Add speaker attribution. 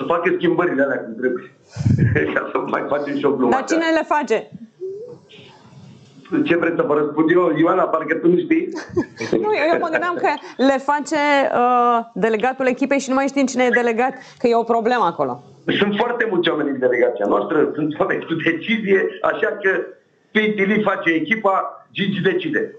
Speaker 1: să facă schimbările alea cum trebuie. Ca să mai facem și o glumă.
Speaker 2: Dar cine le face?
Speaker 1: Ce vreți să vă răspund eu, Ioana, parcă tu nu știi?
Speaker 2: nu, eu, eu mă gândeam că le face uh, delegatul echipei și nu mai știm cine e delegat, că e o problemă acolo.
Speaker 1: Sunt foarte mulți oameni în delegația noastră, sunt oameni cu decizie, așa că Pitili face echipa, Gigi decide.